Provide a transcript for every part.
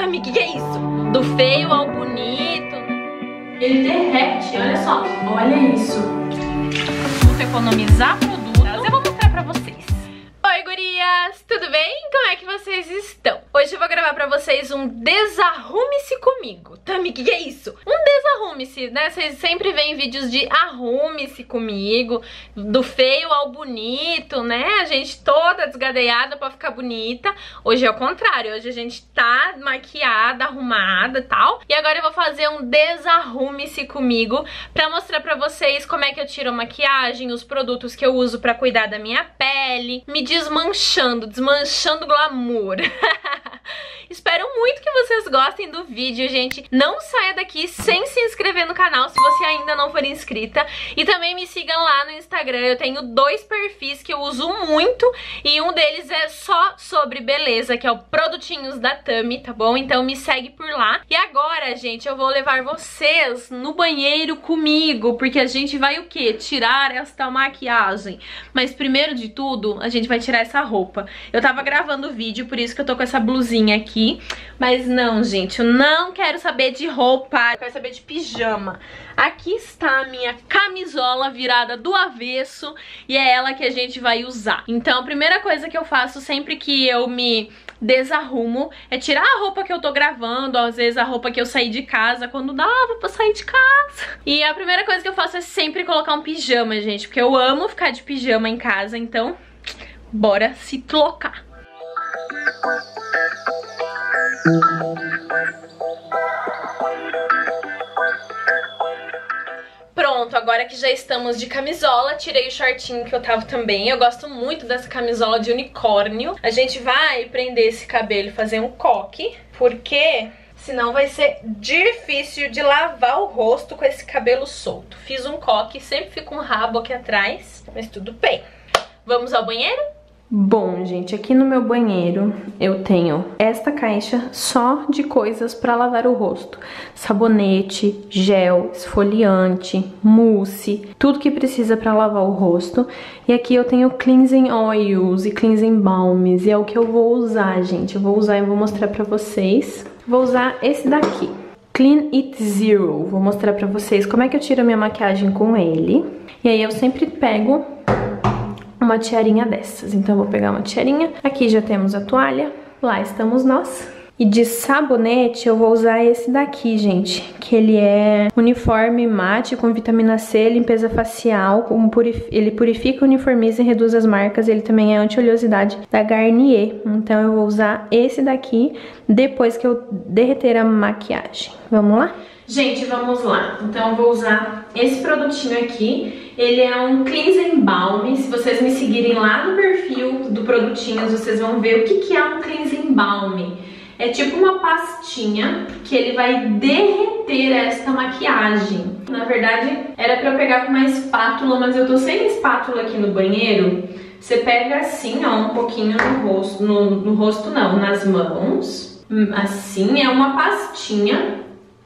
Tami, que que é isso? Do feio ao bonito. Ele derrete, olha só. Olha isso. Vou economizar produtos. Eu vou mostrar pra vocês. Oi, gurias! Tudo bem? Como é que vocês estão? Hoje eu vou gravar pra vocês um Desarrume-se comigo. Tami, o que, que é isso? Um desarrume-se, né? Vocês sempre veem vídeos de arrume-se comigo, do feio ao bonito, né? A gente toda desgadeada pra ficar bonita. Hoje é o contrário, hoje a gente tá maquiada, arrumada e tal. E agora eu vou fazer um desarrume-se comigo pra mostrar pra vocês como é que eu tiro a maquiagem, os produtos que eu uso pra cuidar da minha pele, me desmanchando, desmanchando glamour. Espero muito que vocês gostem do vídeo, gente. Não saia daqui sem se inscrever no canal se você ainda não for inscrita. E também me siga lá no Instagram. Eu tenho dois perfis que eu uso muito e um deles é só sobre beleza, que é o Produtinhos da Tami, tá bom? Então me segue por lá. E agora, gente, eu vou levar vocês no banheiro comigo, porque a gente vai o quê? Tirar esta maquiagem. Mas primeiro de tudo, a gente vai tirar essa roupa. Eu tava gravando o vídeo, por isso que eu tô com essa blusinha aqui aqui. Mas não, gente, eu não quero saber de roupa, eu quero saber de pijama. Aqui está a minha camisola virada do avesso e é ela que a gente vai usar. Então a primeira coisa que eu faço sempre que eu me desarrumo é tirar a roupa que eu tô gravando, às vezes a roupa que eu saí de casa, quando dava pra sair de casa. E a primeira coisa que eu faço é sempre colocar um pijama, gente, porque eu amo ficar de pijama em casa, então bora se trocar. Pronto, agora que já estamos de camisola, tirei o shortinho que eu tava também. Eu gosto muito dessa camisola de unicórnio. A gente vai prender esse cabelo e fazer um coque, porque senão vai ser difícil de lavar o rosto com esse cabelo solto. Fiz um coque, sempre fica um rabo aqui atrás, mas tudo bem. Vamos ao banheiro? Bom, gente, aqui no meu banheiro eu tenho esta caixa só de coisas para lavar o rosto. Sabonete, gel, esfoliante, mousse, tudo que precisa para lavar o rosto. E aqui eu tenho cleansing oils e cleansing balms, e é o que eu vou usar, gente. Eu vou usar e vou mostrar pra vocês. Vou usar esse daqui. Clean It Zero. Vou mostrar pra vocês como é que eu tiro a minha maquiagem com ele. E aí eu sempre pego uma tiarinha dessas. Então eu vou pegar uma tiarinha. Aqui já temos a toalha. Lá estamos nós. E de sabonete eu vou usar esse daqui, gente, que ele é uniforme mate com vitamina C, limpeza facial, purif ele purifica, uniformiza e reduz as marcas, ele também é anti-oleosidade da Garnier. Então eu vou usar esse daqui depois que eu derreter a maquiagem. Vamos lá? Gente, vamos lá. Então eu vou usar esse produtinho aqui. Ele é um Cleansing Balm. Se vocês me seguirem lá no perfil do Produtinhos, vocês vão ver o que, que é um Cleansing Balm. É tipo uma pastinha que ele vai derreter esta maquiagem. Na verdade, era pra eu pegar com uma espátula, mas eu tô sem espátula aqui no banheiro. Você pega assim, ó, um pouquinho no rosto, no, no rosto não, nas mãos. Assim, é uma pastinha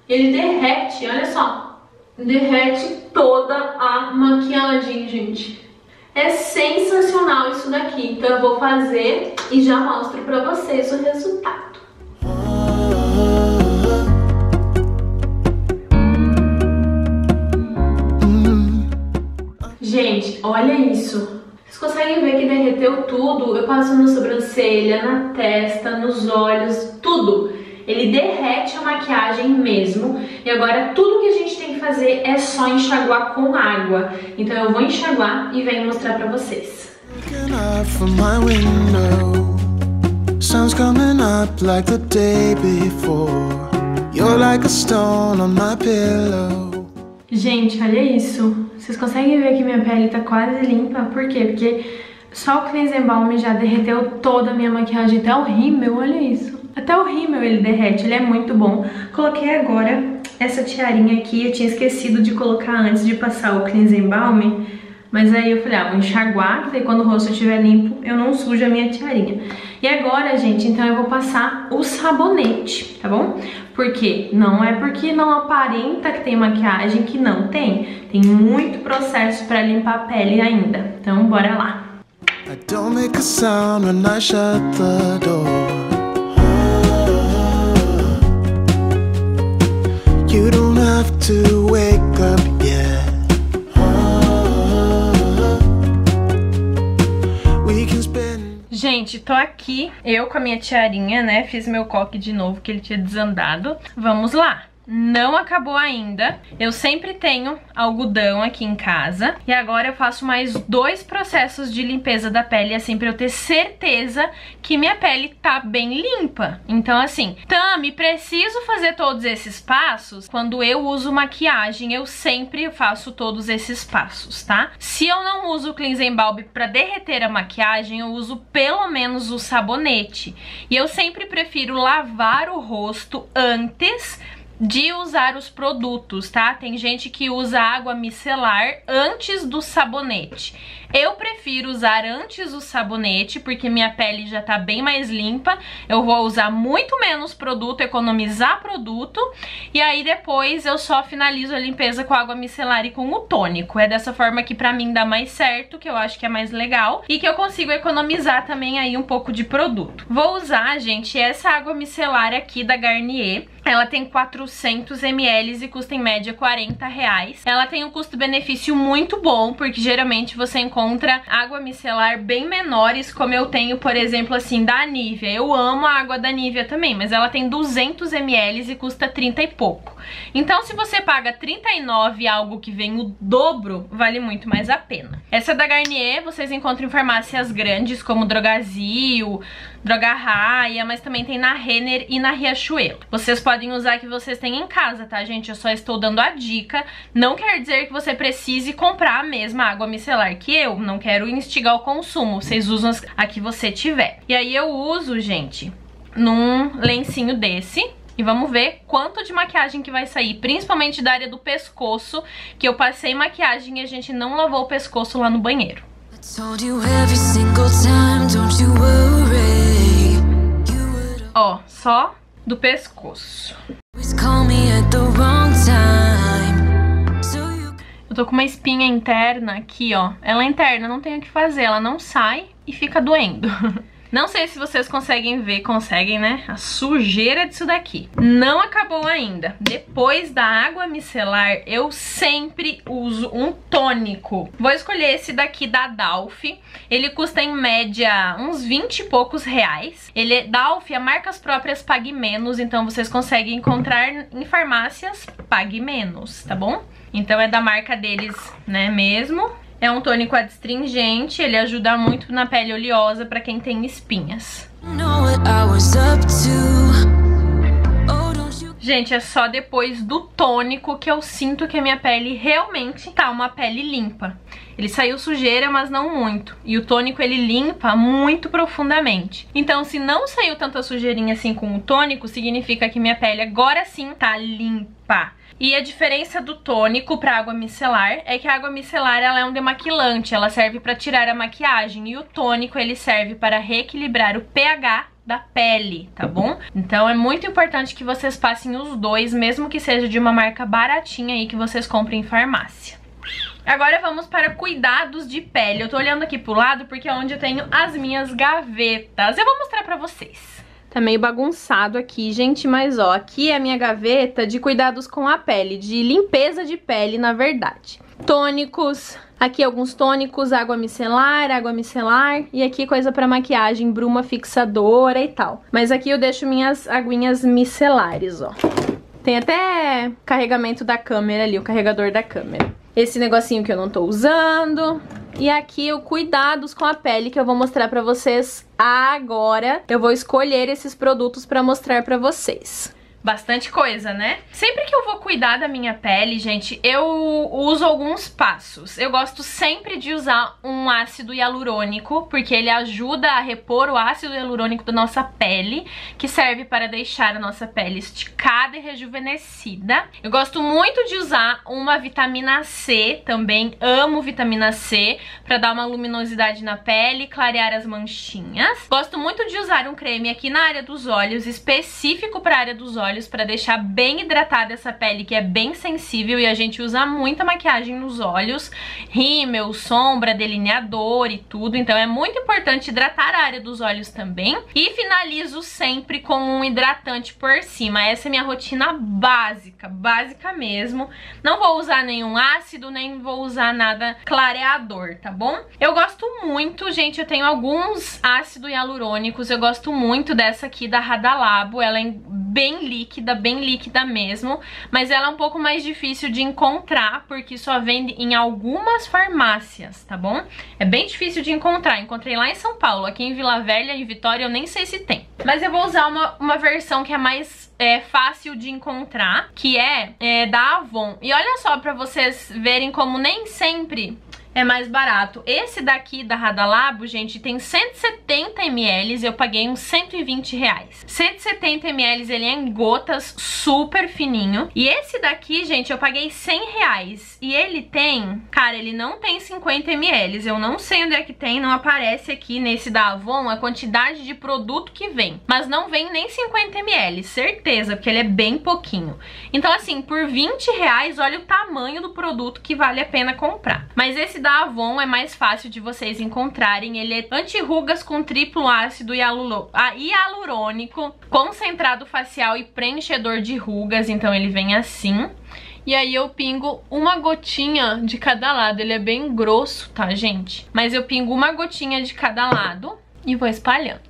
ele derrete, olha só. Derrete toda a maquiagem, gente. É sensacional isso daqui. Então eu vou fazer e já mostro pra vocês o resultado. Gente, olha isso. Vocês conseguem ver que derreteu tudo? Eu passo na sobrancelha, na testa, nos olhos, tudo ele derrete a maquiagem mesmo. E agora tudo que a gente tem que fazer é só enxaguar com água. Então eu vou enxaguar e venho mostrar pra vocês. Sun's coming up like the day before. You're like a stone on my pillow. Gente, olha isso. Vocês conseguem ver que minha pele tá quase limpa? Por quê? Porque só o cleansing balm já derreteu toda a minha maquiagem, tá horrível, olha isso. Até o rímel ele derrete, ele é muito bom. Coloquei agora essa tiarinha aqui, eu tinha esquecido de colocar antes de passar o cleansing balm, mas aí eu falei, ah, vou enxaguar, que quando o rosto estiver limpo, eu não sujo a minha tiarinha. E agora, gente, então eu vou passar o sabonete, tá bom? Porque não é porque não aparenta que tem maquiagem que não tem. Tem muito processo pra limpar a pele ainda. Então, bora lá. I don't make a sound when I shut the door. Tô aqui, eu com a minha tiarinha, né? Fiz meu coque de novo, que ele tinha desandado. Vamos lá! Não acabou ainda. Eu sempre tenho algodão aqui em casa. E agora eu faço mais dois processos de limpeza da pele, assim, pra eu ter certeza que minha pele tá bem limpa. Então, assim, Tami, preciso fazer todos esses passos? Quando eu uso maquiagem, eu sempre faço todos esses passos, tá? Se eu não uso o Cleansing Balm pra derreter a maquiagem, eu uso pelo menos o sabonete. E eu sempre prefiro lavar o rosto antes de usar os produtos, tá? Tem gente que usa água micelar antes do sabonete. Eu prefiro usar antes o sabonete, porque minha pele já tá bem mais limpa. Eu vou usar muito menos produto, economizar produto. E aí depois eu só finalizo a limpeza com água micelar e com o tônico. É dessa forma que pra mim dá mais certo, que eu acho que é mais legal. E que eu consigo economizar também aí um pouco de produto. Vou usar, gente, essa água micelar aqui da Garnier. Ela tem 400 ml e custa em média 40 reais. Ela tem um custo-benefício muito bom, porque geralmente você encontra água micelar bem menores, como eu tenho, por exemplo, assim, da Nivea. Eu amo a água da Nivea também, mas ela tem 200 ml e custa 30 e pouco. Então, se você paga 39 algo que vem o dobro, vale muito mais a pena. Essa da Garnier vocês encontram em farmácias grandes, como Drogazil, Droga Raia, mas também tem na Renner e na Riachuelo. Vocês podem usar que vocês têm em casa, tá, gente? Eu só estou dando a dica. Não quer dizer que você precise comprar a mesma água micelar que eu. Não quero instigar o consumo. Vocês usam a que você tiver. E aí eu uso, gente, num lencinho desse. E vamos ver quanto de maquiagem que vai sair, principalmente da área do pescoço, que eu passei maquiagem e a gente não lavou o pescoço lá no banheiro. Ó, só do pescoço. Eu tô com uma espinha interna aqui, ó. Ela é interna, não tem o que fazer. Ela não sai e fica doendo. Não sei se vocês conseguem ver, conseguem, né? A sujeira disso daqui. Não acabou ainda. Depois da água micelar, eu sempre uso um tônico. Vou escolher esse daqui da Dalf. Ele custa em média uns 20 e poucos reais. Ele é Dalf, a marcas próprias Pague Menos, então vocês conseguem encontrar em farmácias Pague Menos, tá bom? Então é da marca deles, né, mesmo. É um tônico adstringente, ele ajuda muito na pele oleosa para quem tem espinhas. Gente, é só depois do tônico que eu sinto que a minha pele realmente tá uma pele limpa. Ele saiu sujeira, mas não muito. E o tônico ele limpa muito profundamente. Então, se não saiu tanta sujeirinha assim com o tônico, significa que minha pele agora sim tá limpa. E a diferença do tônico para água micelar é que a água micelar ela é um demaquilante, ela serve para tirar a maquiagem e o tônico ele serve para reequilibrar o pH da pele, tá bom? Então é muito importante que vocês passem os dois, mesmo que seja de uma marca baratinha aí que vocês comprem em farmácia. Agora vamos para cuidados de pele. Eu tô olhando aqui pro lado porque é onde eu tenho as minhas gavetas. Eu vou mostrar pra vocês. Tá meio bagunçado aqui, gente, mas ó, aqui é a minha gaveta de cuidados com a pele, de limpeza de pele, na verdade. Tônicos, aqui alguns tônicos, água micelar, água micelar, e aqui coisa pra maquiagem, bruma fixadora e tal. Mas aqui eu deixo minhas aguinhas micelares, ó. Tem até carregamento da câmera ali, o carregador da câmera. Esse negocinho que eu não tô usando, e aqui o cuidados com a pele que eu vou mostrar pra vocês agora. Eu vou escolher esses produtos pra mostrar pra vocês bastante coisa, né? Sempre que eu vou cuidar da minha pele, gente, eu uso alguns passos. Eu gosto sempre de usar um ácido hialurônico, porque ele ajuda a repor o ácido hialurônico da nossa pele, que serve para deixar a nossa pele esticada e rejuvenescida. Eu gosto muito de usar uma vitamina C também, amo vitamina C, para dar uma luminosidade na pele, clarear as manchinhas. Gosto muito de usar um creme aqui na área dos olhos, específico para a área dos olhos, olhos pra deixar bem hidratada essa pele que é bem sensível e a gente usa muita maquiagem nos olhos, rímel, sombra, delineador e tudo, então é muito importante hidratar a área dos olhos também. E finalizo sempre com um hidratante por cima, essa é minha rotina básica, básica mesmo. Não vou usar nenhum ácido, nem vou usar nada clareador, tá bom? Eu gosto muito, gente, eu tenho alguns ácido hialurônicos, eu gosto muito dessa aqui da Radalabo, ela é bem líquida, bem líquida mesmo, mas ela é um pouco mais difícil de encontrar, porque só vende em algumas farmácias, tá bom? É bem difícil de encontrar, encontrei lá em São Paulo, aqui em Vila Velha e Vitória eu nem sei se tem. Mas eu vou usar uma, uma versão que é mais é, fácil de encontrar, que é, é da Avon. E olha só pra vocês verem como nem sempre é mais barato. Esse daqui da Radalabo, gente, tem 170 ml, eu paguei uns 120 reais. 170 ml, ele é em gotas, super fininho. E esse daqui, gente, eu paguei 100 reais. E ele tem, cara, ele não tem 50 ml, eu não sei onde é que tem, não aparece aqui nesse da Avon a quantidade de produto que vem. Mas não vem nem 50 ml, certeza, porque ele é bem pouquinho. Então, assim, por 20 reais, olha o tamanho do produto que vale a pena comprar. Mas esse da Avon é mais fácil de vocês encontrarem. Ele é anti-rugas com triplo ácido hialurônico, concentrado facial e preenchedor de rugas. Então ele vem assim. E aí eu pingo uma gotinha de cada lado. Ele é bem grosso, tá, gente? Mas eu pingo uma gotinha de cada lado e vou espalhando.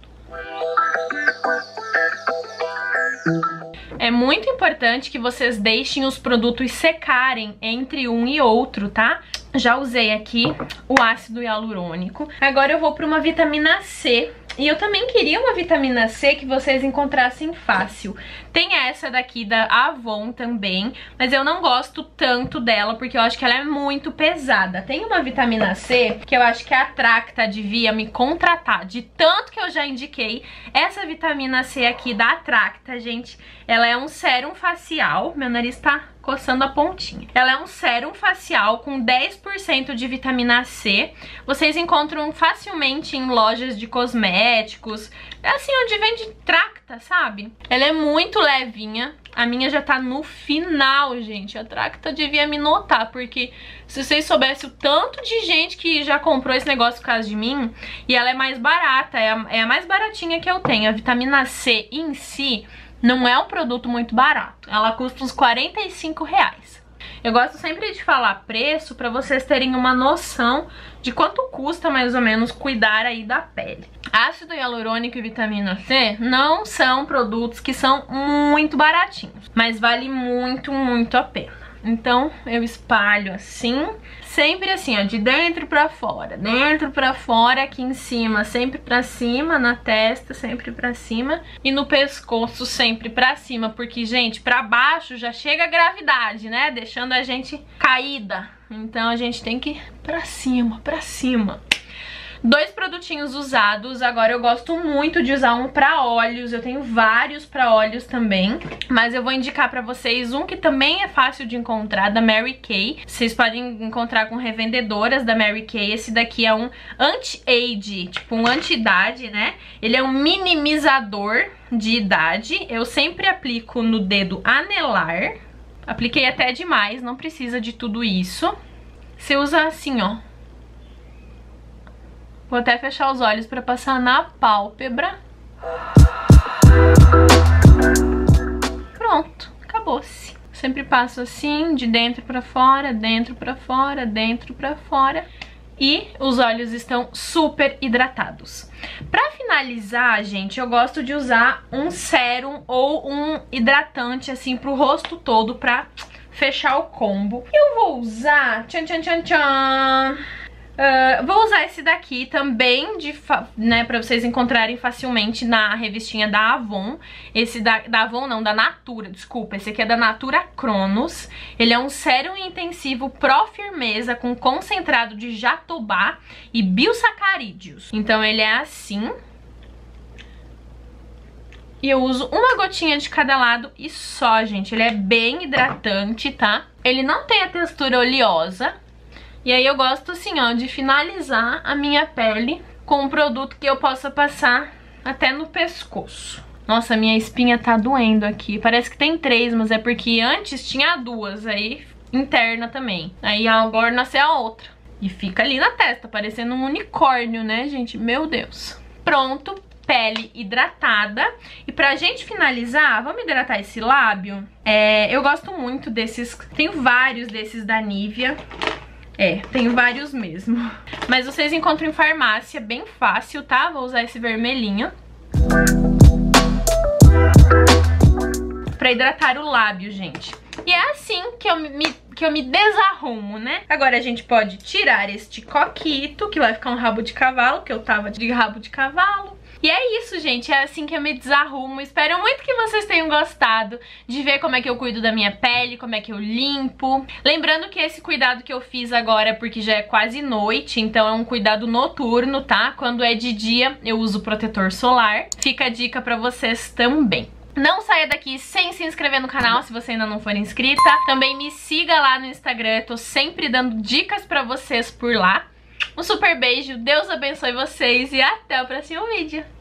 É muito importante que vocês deixem os produtos secarem entre um e outro, tá? Já usei aqui o ácido hialurônico. Agora eu vou para uma vitamina C. E eu também queria uma vitamina C que vocês encontrassem fácil. Tem essa daqui da Avon também, mas eu não gosto tanto dela porque eu acho que ela é muito pesada. Tem uma vitamina C que eu acho que a Tracta devia me contratar, de tanto que eu já indiquei. Essa vitamina C aqui da Tracta, gente, ela é um sérum facial. Meu nariz tá coçando a pontinha. Ela é um sérum facial com 10% de vitamina C. Vocês encontram facilmente em lojas de cosméticos, é assim onde vende tracta, sabe? Ela é muito levinha. A minha já tá no final, gente. A Tracta devia me notar, porque se vocês soubessem o tanto de gente que já comprou esse negócio por causa de mim, e ela é mais barata, é a, é a mais baratinha que eu tenho. A vitamina C em si não é um produto muito barato. Ela custa uns 45 reais. Eu gosto sempre de falar preço para vocês terem uma noção de quanto custa mais ou menos cuidar aí da pele. Ácido hialurônico e vitamina C não são produtos que são muito baratinhos, mas vale muito, muito a pena. Então eu espalho assim, sempre assim, ó, de dentro pra fora, dentro pra fora, aqui em cima, sempre pra cima, na testa, sempre pra cima, e no pescoço, sempre pra cima, porque, gente, pra baixo já chega a gravidade, né, deixando a gente caída, então a gente tem que ir pra cima, pra cima. Dois produtinhos usados, agora eu gosto muito de usar um pra olhos, eu tenho vários pra olhos também, mas eu vou indicar pra vocês um que também é fácil de encontrar, da Mary Kay. Vocês podem encontrar com revendedoras da Mary Kay, esse daqui é um anti-age, tipo um anti-idade, né? Ele é um minimizador de idade, eu sempre aplico no dedo anelar, apliquei até demais, não precisa de tudo isso. Você usa assim, ó, Vou até fechar os olhos para passar na pálpebra. Pronto, acabou-se. Sempre passo assim, de dentro para fora, dentro para fora, dentro para fora. E os olhos estão super hidratados. Pra finalizar, gente, eu gosto de usar um sérum ou um hidratante, assim, pro rosto todo pra fechar o combo. Eu vou usar... Tchan, tchan, tchan, tchan Uh, vou usar esse daqui também, de né, pra vocês encontrarem facilmente na revistinha da Avon. Esse da, da Avon não, da Natura, desculpa. Esse aqui é da Natura Cronos. Ele é um sérum intensivo pró firmeza com concentrado de jatobá e biosacarídeos. Então ele é assim. E eu uso uma gotinha de cada lado e só, gente. Ele é bem hidratante, tá? Ele não tem a textura oleosa, e aí eu gosto assim, ó, de finalizar a minha pele com um produto que eu possa passar até no pescoço. Nossa, minha espinha tá doendo aqui. Parece que tem três, mas é porque antes tinha duas, aí interna também. Aí agora nasceu a outra. E fica ali na testa, parecendo um unicórnio, né, gente? Meu Deus. Pronto, pele hidratada. E pra gente finalizar, vamos hidratar esse lábio? É, eu gosto muito desses, tem vários desses da Nivea. É, tenho vários mesmo. Mas vocês encontram em farmácia, bem fácil, tá? Vou usar esse vermelhinho. Pra hidratar o lábio, gente. E é assim que eu me, que eu me desarrumo, né? Agora a gente pode tirar este coquito, que vai ficar um rabo de cavalo, que eu tava de rabo de cavalo. E é isso, gente, é assim que eu me desarrumo. Espero muito que vocês tenham gostado de ver como é que eu cuido da minha pele, como é que eu limpo. Lembrando que esse cuidado que eu fiz agora é porque já é quase noite, então é um cuidado noturno, tá? Quando é de dia, eu uso protetor solar. Fica a dica pra vocês também. Não saia daqui sem se inscrever no canal se você ainda não for inscrita. Também me siga lá no Instagram, eu tô sempre dando dicas pra vocês por lá. Um super beijo, Deus abençoe vocês e até o próximo vídeo.